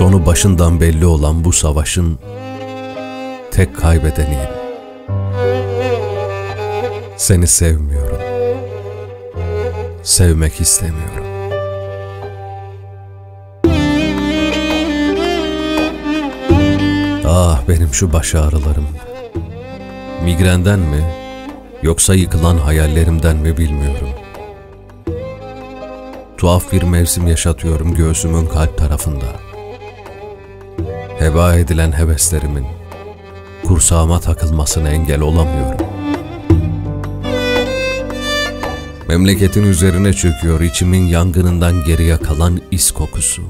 Sonu başından belli olan bu savaşın tek kaybedeniyim. Seni sevmiyorum. Sevmek istemiyorum. Ah benim şu baş ağrılarım. Migrenden mi yoksa yıkılan hayallerimden mi bilmiyorum. Tuhaf bir mevsim yaşatıyorum göğsümün kalp tarafında. Heba edilen heveslerimin kursağıma takılmasına engel olamıyorum. Memleketin üzerine çöküyor içimin yangınından geriye kalan is kokusu.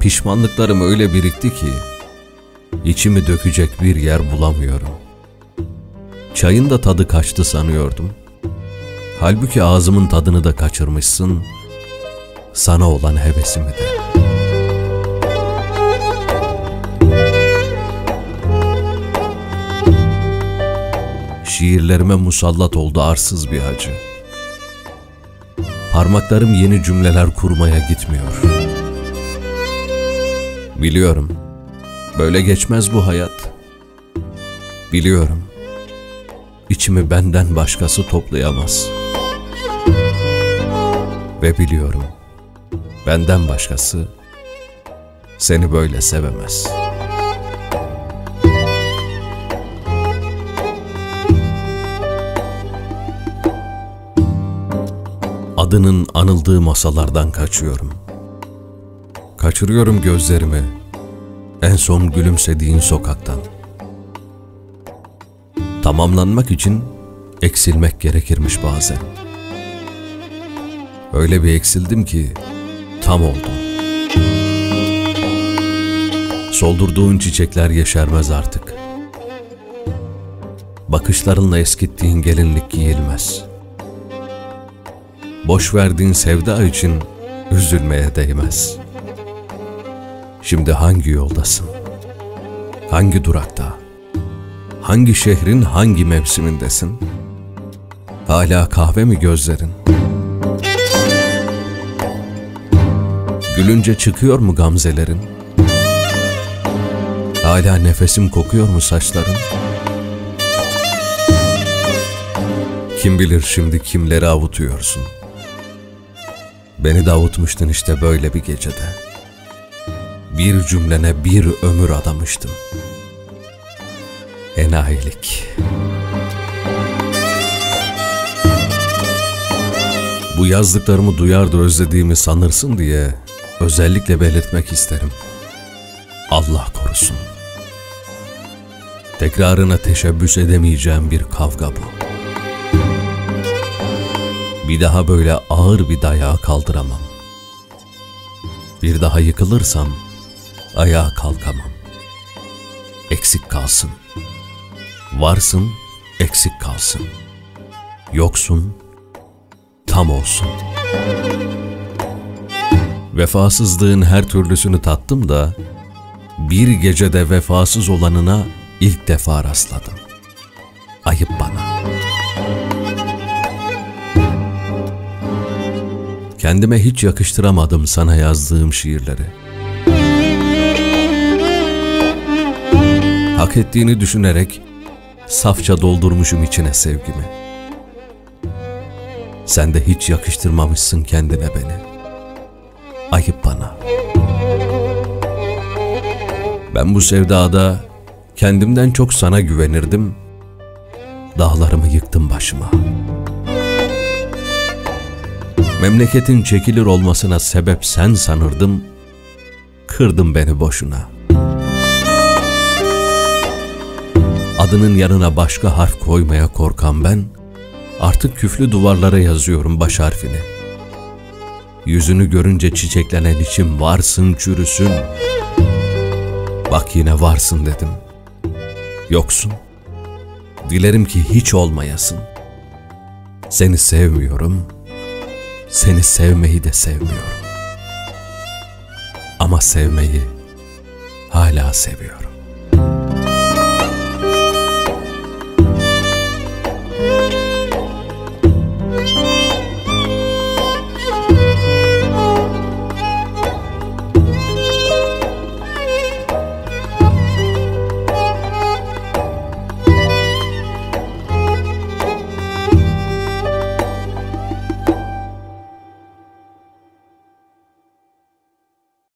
Pişmanlıklarım öyle birikti ki içimi dökecek bir yer bulamıyorum. Çayın da tadı kaçtı sanıyordum. Halbuki ağzımın tadını da kaçırmışsın, sana olan hevesimi de. Şiirlerime musallat oldu arsız bir acı. Parmaklarım yeni cümleler kurmaya gitmiyor. Biliyorum, böyle geçmez bu hayat. Biliyorum, içimi benden başkası toplayamaz. Ve biliyorum, benden başkası seni böyle sevemez.'' Adının anıldığı masalardan kaçıyorum. Kaçırıyorum gözlerimi en son gülümsediğin sokaktan. Tamamlanmak için eksilmek gerekirmiş bazen. Öyle bir eksildim ki tam oldum. Soldurduğun çiçekler yeşermez artık. Bakışlarınla eskittiğin gelinlik giyilmez.'' Boş verdiğin sevda için üzülmeye değmez. Şimdi hangi yoldasın? Hangi durakta? Hangi şehrin hangi mevsimindesin? Hala kahve mi gözlerin? Gülünce çıkıyor mu gamzelerin? Hala nefesim kokuyor mu saçların? Kim bilir şimdi kimleri avutuyorsun?'' Beni de avutmuştun işte böyle bir gecede. Bir cümlene bir ömür adamıştım. Enayilik. Bu yazdıklarımı duyar da özlediğimi sanırsın diye özellikle belirtmek isterim. Allah korusun. Tekrarına teşebbüs edemeyeceğim bir kavga bu. Bir daha böyle ağır bir dayağı kaldıramam. Bir daha yıkılırsam ayağa kalkamam. Eksik kalsın. Varsın, eksik kalsın. Yoksun, tam olsun. Vefasızlığın her türlüsünü tattım da bir gecede vefasız olanına ilk defa rastladım. Ayıp bana.'' Kendime hiç yakıştıramadım sana yazdığım şiirleri. Hak ettiğini düşünerek safça doldurmuşum içine sevgimi. Sen de hiç yakıştırmamışsın kendine beni. Ayıp bana. Ben bu sevdada kendimden çok sana güvenirdim. Dağlarımı yıktım başıma.'' Memleketin çekilir olmasına sebep sen sanırdım, kırdın beni boşuna. Adının yanına başka harf koymaya korkan ben, artık küflü duvarlara yazıyorum baş harfini. Yüzünü görünce çiçeklenen içim varsın çürüsün. Bak yine varsın dedim. Yoksun. Dilerim ki hiç olmayasın. Seni sevmiyorum.'' Seni sevmeyi de sevmiyorum. Ama sevmeyi hala seviyorum.